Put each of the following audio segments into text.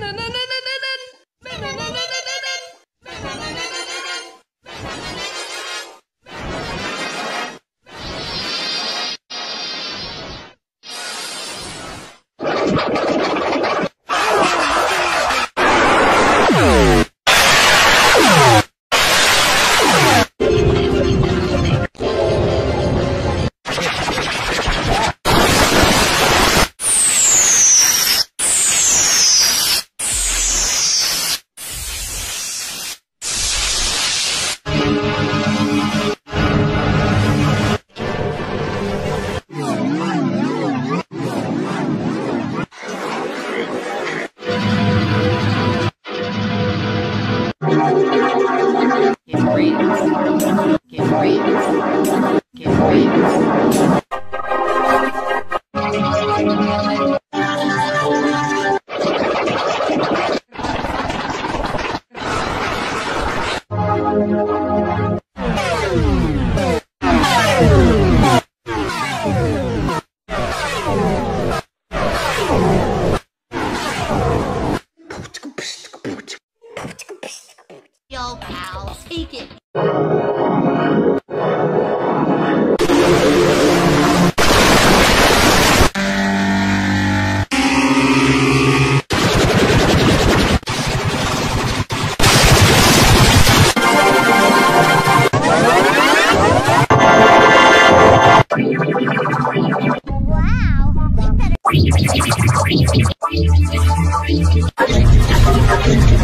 なななな we better.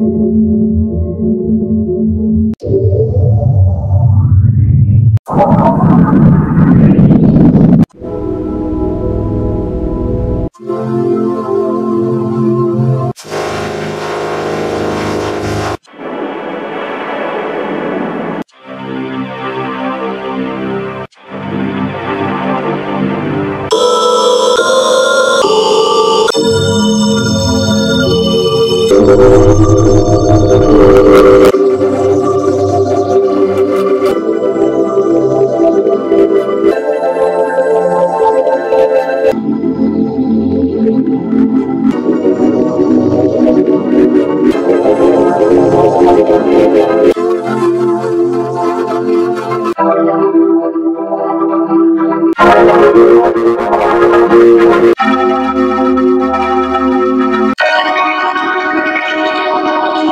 Wow.